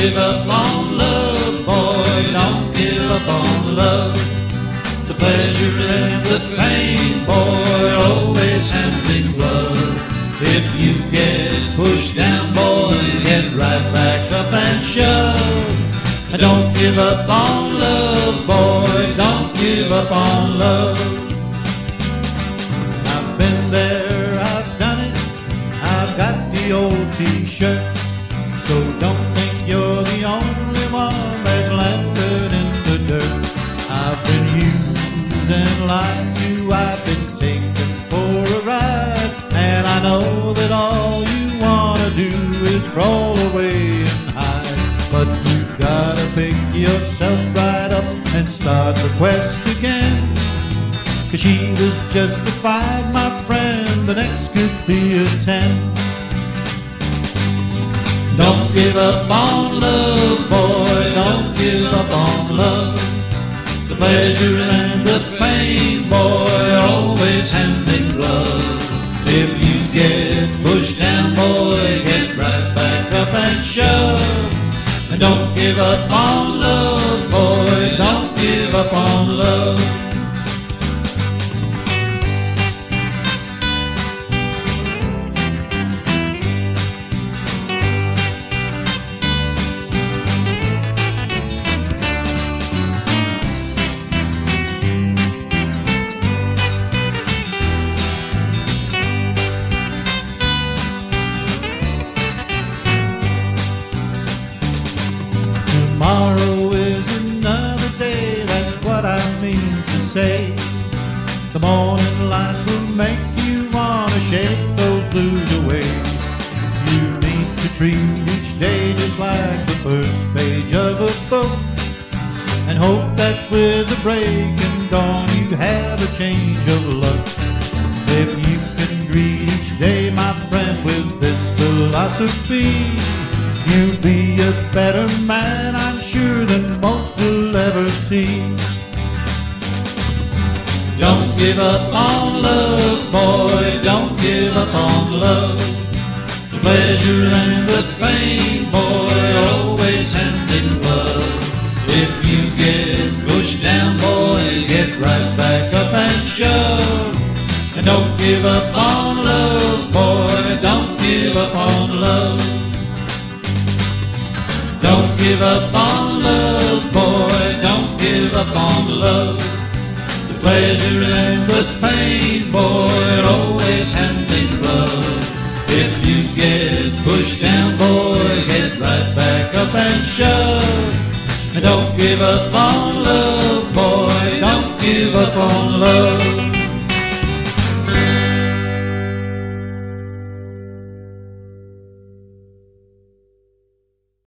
Give up on love, boy, don't give up on love. The pleasure and the pain, boy, always hand in glove. If you get pushed down, boy, get right back up and shove. Don't give up on love, boy, don't give up on love. I've been there, I've done it, I've got the old t-shirt. So don't lied to, I've been taken for a ride. And I know that all you wanna do is crawl away and hide. But you gotta pick yourself right up and start the quest again. Cause she was just a five, my friend, the next could be a ten. Don't give up on love, boy, don't give up on love. Pleasure and the pain, boy, always hand in glove. If you get pushed down, boy, get right back up and shove. And don't give up on love, boy, don't give up on love. Say. The morning light will make you wanna shake those blues away. You need to treat each day just like the first page of a book. And hope that with the break and dawn you have a change of luck. If you can greet each day, my friend, with this philosophy, you'll be a better man, I'm sure, than most will ever see. Give up on love, boy, don't give up on love. The pleasure and the pain, boy, are always hand in glove. If you get pushed down, boy, get right back up and shove. And don't give up on love, boy, don't give up on love. Don't give up on love, boy, don't give up on love. Pleasure and the pain, boy, always hand in glove. If you get pushed down, boy, get right back up and shove. And don't give up on love, boy, don't give up on love.